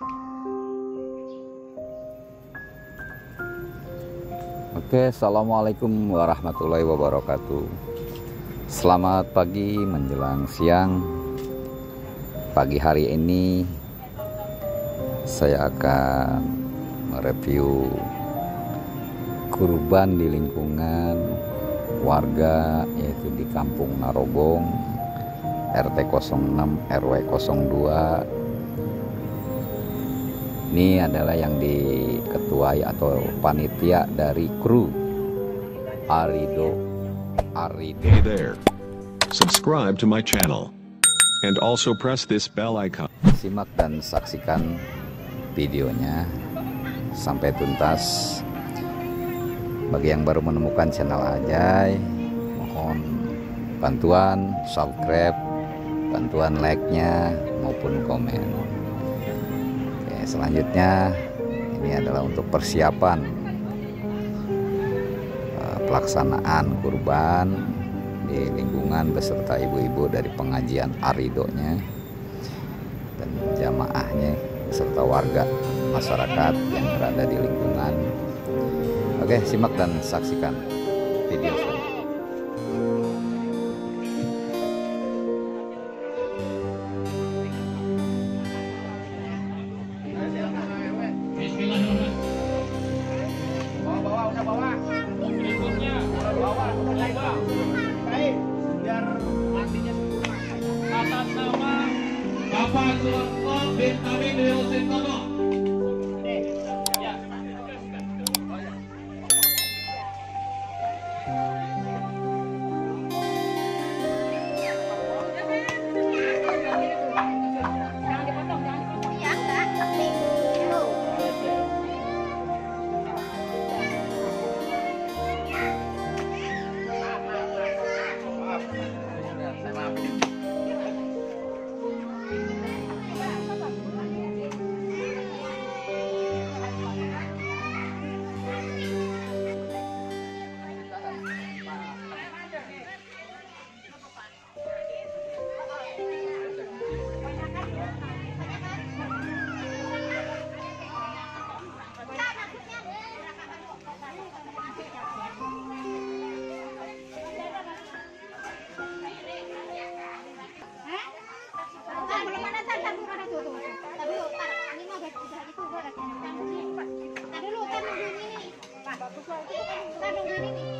Oke, assalamualaikum warahmatullahi wabarakatuh. Selamat pagi menjelang siang. Pagi hari ini saya akan mereview kurban di lingkungan warga yaitu di Kampung Narogong RT 06 RW 02 ini adalah yang diketuai atau panitia dari kru Arido Arido Hey there. Subscribe to my channel. And also press this bell icon. simak dan saksikan videonya sampai tuntas bagi yang baru menemukan channel Ajay mohon bantuan subscribe bantuan like-nya maupun komen selanjutnya ini adalah untuk persiapan eh, pelaksanaan kurban di lingkungan beserta ibu-ibu dari pengajian aridonya dan jamaahnya beserta warga masyarakat yang berada di lingkungan. Oke, simak dan saksikan video selanjutnya. Pak, tar nungguin ini. Ini,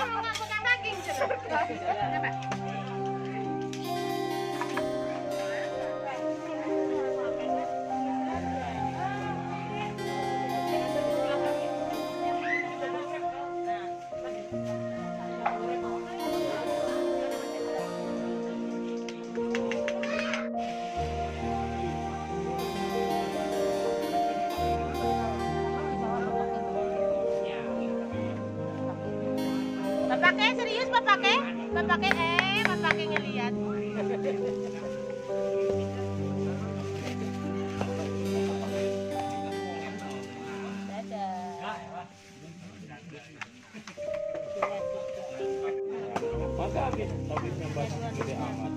Coba. patake pakai? Eh pakai ngelihat Masa habis habis nyambat gede amat.